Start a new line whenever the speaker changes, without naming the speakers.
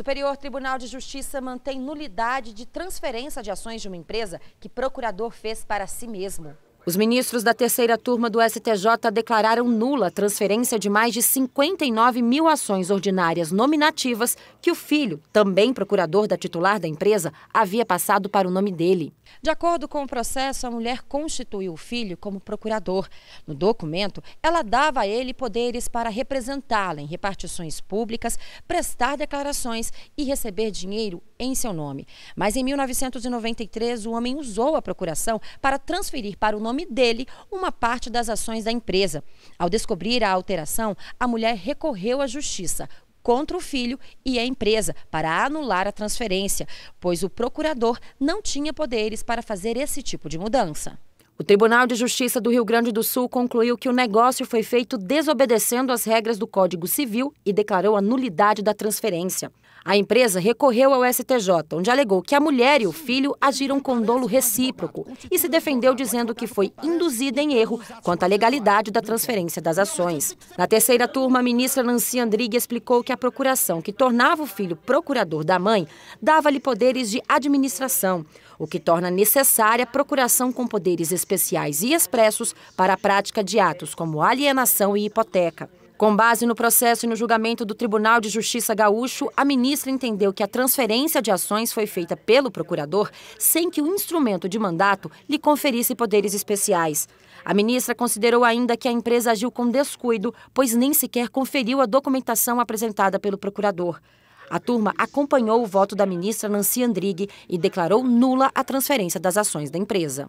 Superior Tribunal de Justiça mantém nulidade de transferência de ações de uma empresa que procurador fez para si mesmo. Os ministros da terceira turma do STJ declararam nula a transferência de mais de 59 mil ações ordinárias nominativas que o filho, também procurador da titular da empresa, havia passado para o nome dele. De acordo com o processo, a mulher constituiu o filho como procurador. No documento, ela dava a ele poderes para representá-la em repartições públicas, prestar declarações e receber dinheiro em seu nome. Mas em 1993, o homem usou a procuração para transferir para o nome dele uma parte das ações da empresa. Ao descobrir a alteração, a mulher recorreu à justiça contra o filho e a empresa para anular a transferência, pois o procurador não tinha poderes para fazer esse tipo de mudança. O Tribunal de Justiça do Rio Grande do Sul concluiu que o negócio foi feito desobedecendo as regras do Código Civil e declarou a nulidade da transferência. A empresa recorreu ao STJ, onde alegou que a mulher e o filho agiram com dolo recíproco e se defendeu dizendo que foi induzida em erro quanto à legalidade da transferência das ações. Na terceira turma, a ministra Nancy Andrighi explicou que a procuração que tornava o filho procurador da mãe dava-lhe poderes de administração, o que torna necessária a procuração com poderes especiais e expressos para a prática de atos como alienação e hipoteca. Com base no processo e no julgamento do Tribunal de Justiça Gaúcho, a ministra entendeu que a transferência de ações foi feita pelo procurador sem que o instrumento de mandato lhe conferisse poderes especiais. A ministra considerou ainda que a empresa agiu com descuido, pois nem sequer conferiu a documentação apresentada pelo procurador. A turma acompanhou o voto da ministra Nancy Andrighi e declarou nula a transferência das ações da empresa.